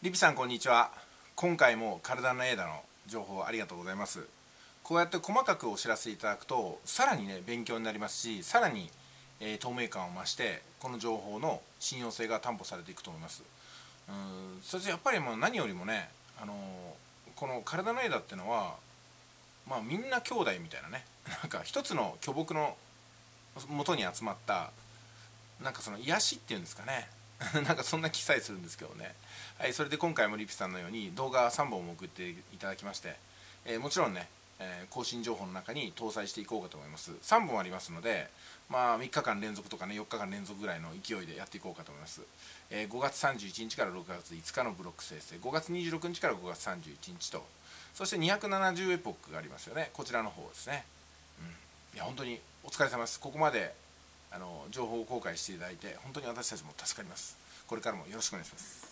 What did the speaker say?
リピさんこんにちは。今回も体のエーダの情報ありがとうございます。こうやって細かくお知らせいただくとさらにね勉強になりますしさらに、えー、透明感を増してこの情報の信用性が担保されていくと思います。うんそしてやっぱりもう何よりもね、あのー、この体のエーダってのはまあみんな兄弟みたいなね なんか一つの巨木の元に集まったなんかその癒しっていうんですかね。なんかそんな記載するんですけどね、はい、それで今回もリピさんのように動画3本も送っていただきまして、えー、もちろんね、えー、更新情報の中に搭載していこうかと思います。3本ありますのでまあ3日間連続とかね4日間連続ぐらいの勢いでやっていこうかと思います、えー、5月31日から6月5日のブロック生成。5月26日から5月31日と。そして270エポックがありますよね。こちらの方ですね、うん、いや本当にお疲れ様です。ここまであの情報公開していただいて本当に私たちも助かります。これからもよろしくお願いします。